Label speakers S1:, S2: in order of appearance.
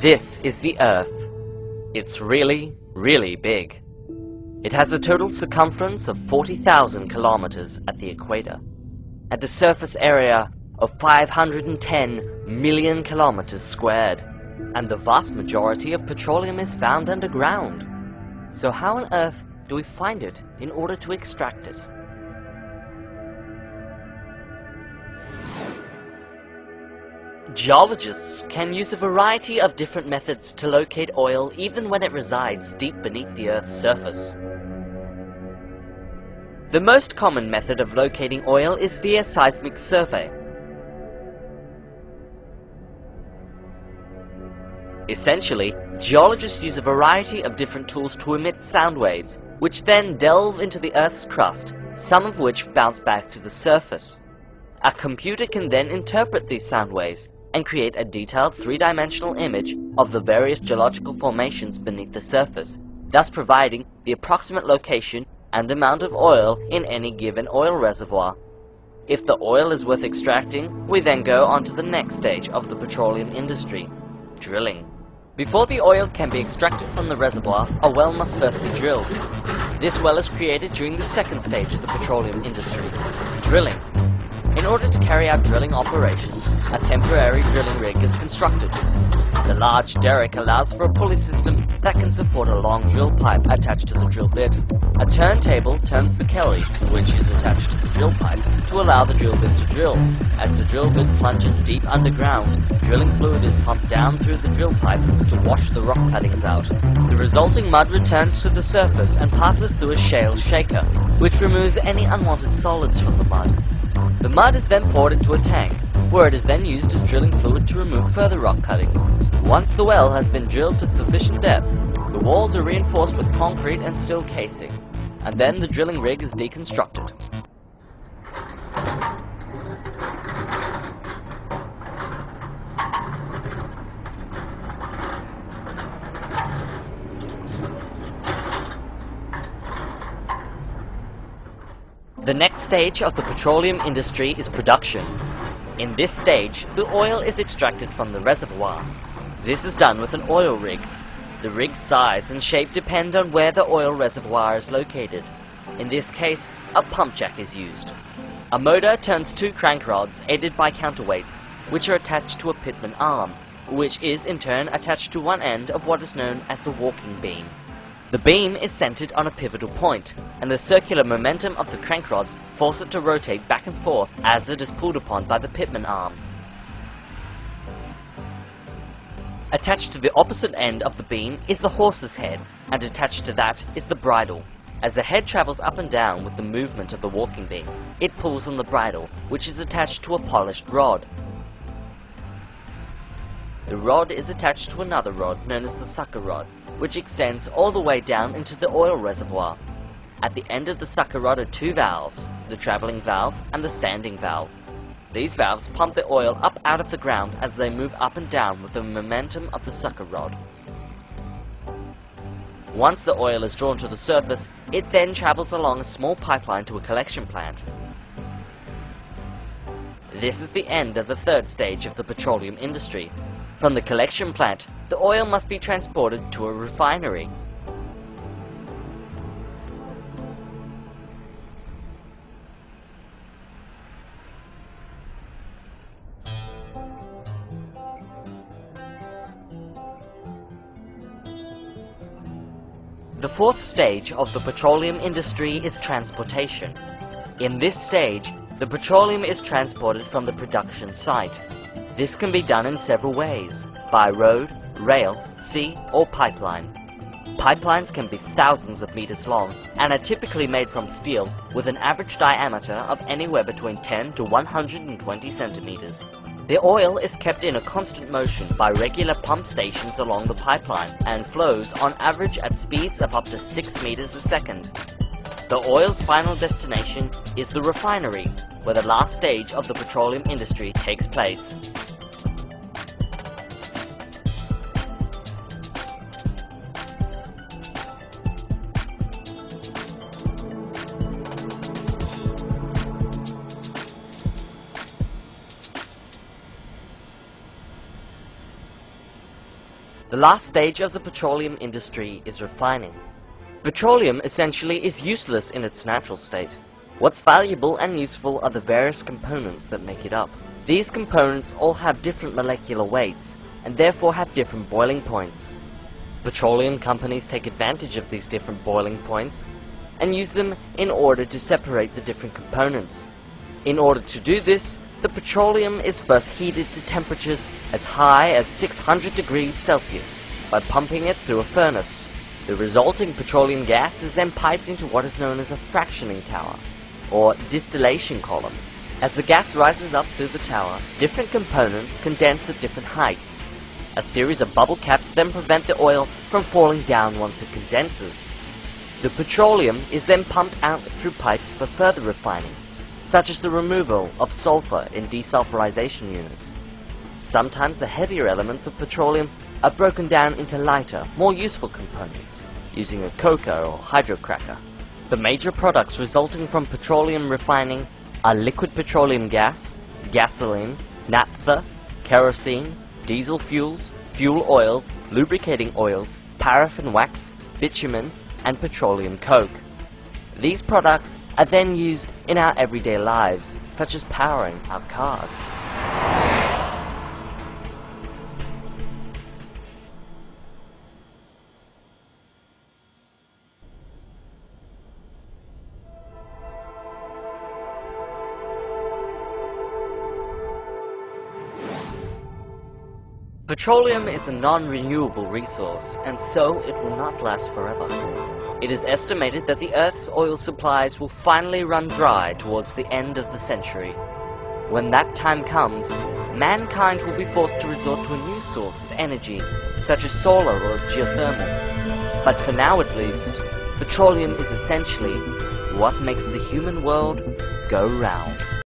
S1: This is the Earth. It's really, really big. It has a total circumference of 40,000 kilometers at the equator, and a surface area of 510 million kilometers squared, and the vast majority of petroleum is found underground. So how on earth do we find it in order to extract it? Geologists can use a variety of different methods to locate oil even when it resides deep beneath the Earth's surface. The most common method of locating oil is via seismic survey. Essentially, geologists use a variety of different tools to emit sound waves, which then delve into the Earth's crust, some of which bounce back to the surface. A computer can then interpret these sound waves and create a detailed three-dimensional image of the various geological formations beneath the surface, thus providing the approximate location and amount of oil in any given oil reservoir. If the oil is worth extracting, we then go on to the next stage of the petroleum industry, drilling. Before the oil can be extracted from the reservoir, a well must first be drilled. This well is created during the second stage of the petroleum industry, drilling. In order to carry out drilling operations, a temporary drilling rig is constructed. The large derrick allows for a pulley system that can support a long drill pipe attached to the drill bit. A turntable turns the Kelly, which is attached to the drill pipe, to allow the drill bit to drill. As the drill bit plunges deep underground, drilling fluid is pumped down through the drill pipe to wash the rock cuttings out. The resulting mud returns to the surface and passes through a shale shaker, which removes any unwanted solids from the mud. The mud is then poured into a tank, where it is then used as drilling fluid to remove further rock cuttings. Once the well has been drilled to sufficient depth, the walls are reinforced with concrete and steel casing, and then the drilling rig is deconstructed. The next stage of the petroleum industry is production. In this stage, the oil is extracted from the reservoir. This is done with an oil rig. The rig's size and shape depend on where the oil reservoir is located. In this case, a pump jack is used. A motor turns two crank rods aided by counterweights, which are attached to a pitman arm, which is in turn attached to one end of what is known as the walking beam. The beam is centered on a pivotal point, and the circular momentum of the crank rods force it to rotate back and forth as it is pulled upon by the pitman arm. Attached to the opposite end of the beam is the horse's head, and attached to that is the bridle. As the head travels up and down with the movement of the walking beam, it pulls on the bridle, which is attached to a polished rod. The rod is attached to another rod known as the sucker rod, which extends all the way down into the oil reservoir. At the end of the sucker rod are two valves, the traveling valve and the standing valve. These valves pump the oil up out of the ground as they move up and down with the momentum of the sucker rod. Once the oil is drawn to the surface, it then travels along a small pipeline to a collection plant. This is the end of the third stage of the petroleum industry, from the collection plant, the oil must be transported to a refinery. The fourth stage of the petroleum industry is transportation. In this stage, the petroleum is transported from the production site. This can be done in several ways, by road, rail, sea, or pipeline. Pipelines can be thousands of meters long and are typically made from steel with an average diameter of anywhere between 10 to 120 centimeters. The oil is kept in a constant motion by regular pump stations along the pipeline and flows on average at speeds of up to 6 meters a second. The oil's final destination is the refinery, where the last stage of the petroleum industry takes place. The last stage of the petroleum industry is refining. Petroleum essentially is useless in its natural state. What's valuable and useful are the various components that make it up. These components all have different molecular weights, and therefore have different boiling points. Petroleum companies take advantage of these different boiling points, and use them in order to separate the different components. In order to do this, the petroleum is first heated to temperatures as high as 600 degrees Celsius by pumping it through a furnace. The resulting petroleum gas is then piped into what is known as a fractioning tower, or distillation column. As the gas rises up through the tower, different components condense at different heights. A series of bubble caps then prevent the oil from falling down once it condenses. The petroleum is then pumped out through pipes for further refining, such as the removal of sulfur in desulfurization units. Sometimes the heavier elements of petroleum are broken down into lighter, more useful components, using a coker or hydrocracker. The major products resulting from petroleum refining are liquid petroleum gas, gasoline, naphtha, kerosene, diesel fuels, fuel oils, lubricating oils, paraffin wax, bitumen, and petroleum coke. These products are then used in our everyday lives, such as powering our cars. Petroleum is a non-renewable resource, and so it will not last forever. It is estimated that the Earth's oil supplies will finally run dry towards the end of the century. When that time comes, mankind will be forced to resort to a new source of energy, such as solar or geothermal. But for now at least, petroleum is essentially what makes the human world go round.